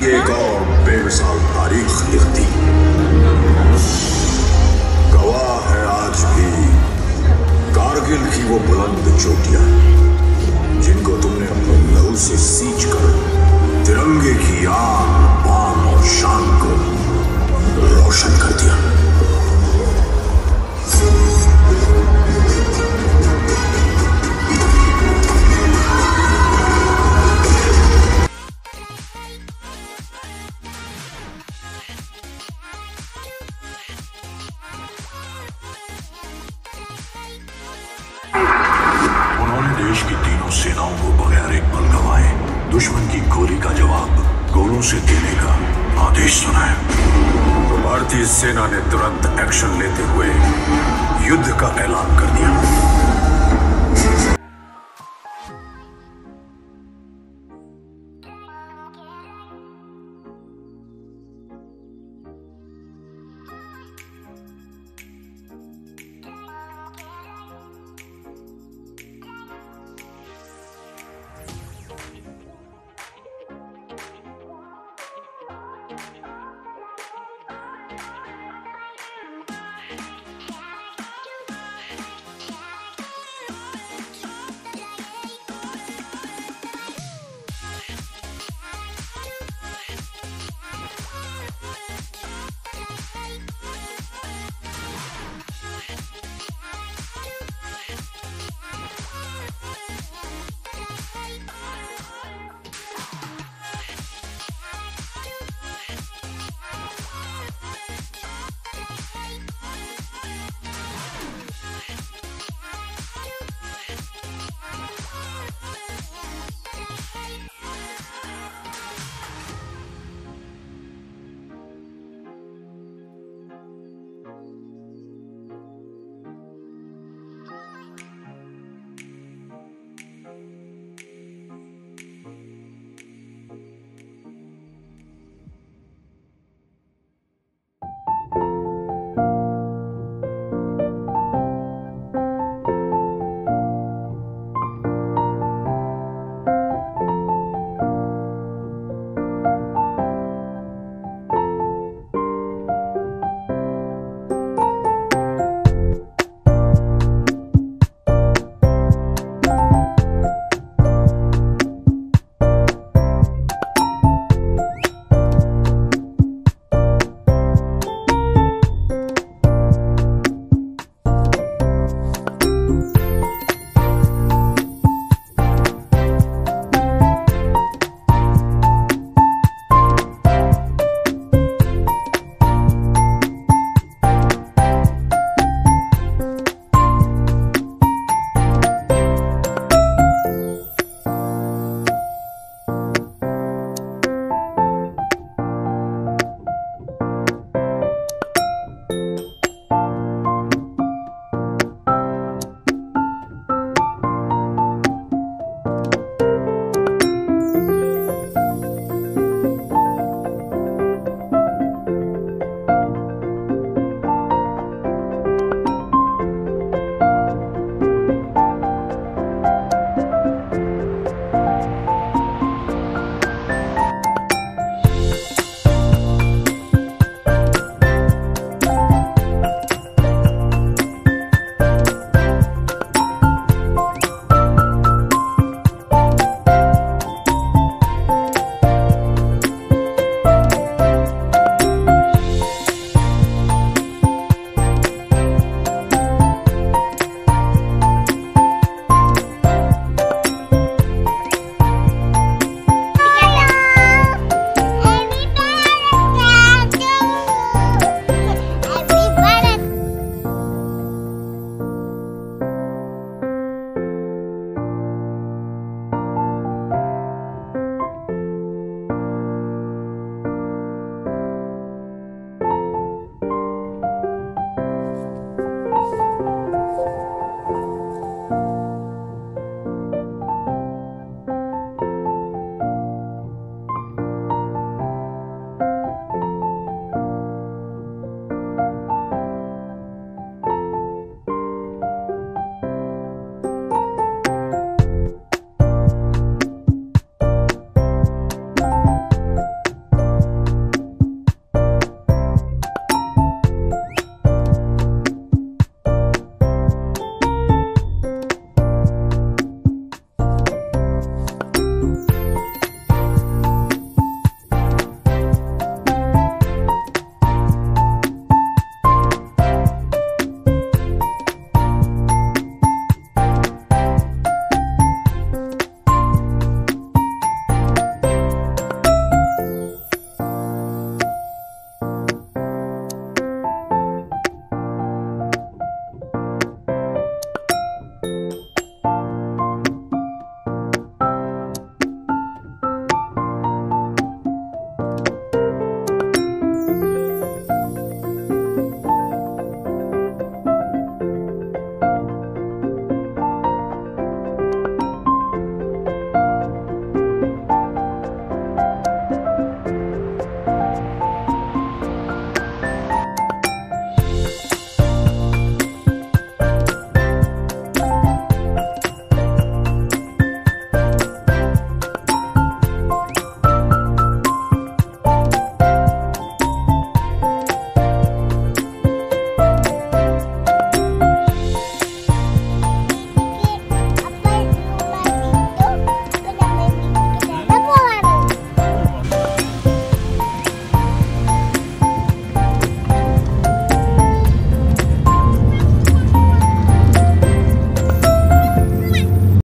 एक और बेमिसाल तारीख लिखती। गवाह है आज भी। कारगिल की वो बुलंद चोटियाँ जिनको तुमने अपने लहू से सींच कर तिरंगे की आग पान और शान को रोशन कर दिया। सेनाओं को बगैर एक पल गवाए। दुश्मन की गोली का जवाब गोलों से देने का आदेश सुनाया है। भारतीय सेना ने तुरंत एक्शन लेते हुए युद्ध का ऐलान कर दिया।